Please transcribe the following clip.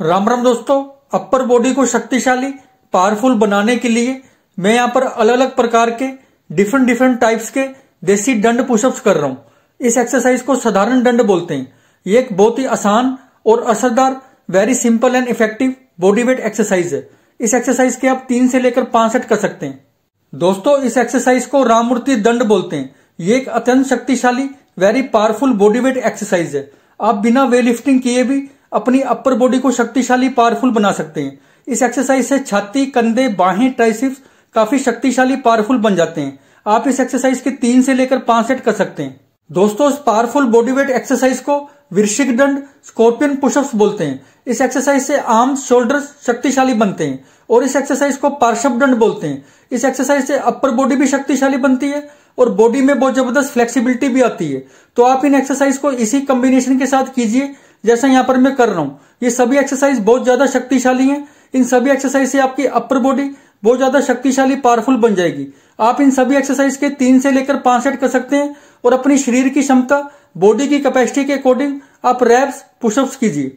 राम राम दोस्तों upper body को शक्तिशाली, पावरफुल बनाने के लिए मैं यहाँ पर अलग अलग प्रकार के डिफरेंट डिफरेंट टाइप्स के देसी दंड पुशअप्स कर रहा हूँ। इस एक्सरसाइज को साधारण दंड बोलते हैं। ये एक बहुत ही आसान और असरदार very simple and effective body weight exercise है। इस एक्सरसाइज के आप तीन से लेकर पाँच सेट कर सकते हैं। दोस्तों, इस एक्सरसाइज को राममूर्ति दंड बोलते हैं। ये एक अत्यंत शक्तिशाली very powerful body weight exercise है। आप बिना वे लिफ्टिंग किए भी अपनी अपर बॉडी को शक्तिशाली पावरफुल बना सकते हैं। इस एक्सरसाइज से छाती, कंधे, बाहें ट्राइसिप्स काफ़ी शक्तिशाली पावरफुल बन जाते हैं। आप इस एक्सरसाइज के तीन से लेकर पाँच सेट कर सकते हैं। दोस्तों, इस पावरफुल बॉडी वेट एक्सरसाइज को विरशिक दंड स्कॉर्पियन पुशअप्स बोलते हैं। इस एक्सरसाइज से आर्म शोल्डर शक्तिशाली बनते हैं और इस एक्सरसाइज को पार्श्व दंड बोलते हैं। इस एक्सरसाइज से अपर बॉडी भी शक्तिशाली बनती है और बॉडी में बहुत ज़बरदस्त फ्लेक्सिबिलिटी भी आती है। तो आप इन एक्सरसाइज को इसी कॉम्बिनेशन के साथ कीजिए, जैसा यहाँ पर मैं कर रहा हूँ। ये सभी एक्सरसाइज बहुत ज़्यादा शक्तिशाली है। इन सभी एक्सरसाइज से आपकी अपर बॉडी बहुत ज़्यादा शक्तिशाली पावरफुल बन जाएगी। आप इन सभी एक्सरसाइज के तीन से लेकर पाँच सेट कर सकते हैं और अपनी शरीर की क्षमता बॉडी की कैपेसिटी के अकॉर्डिंग आप रैप्स पुशअप्स कीजिए।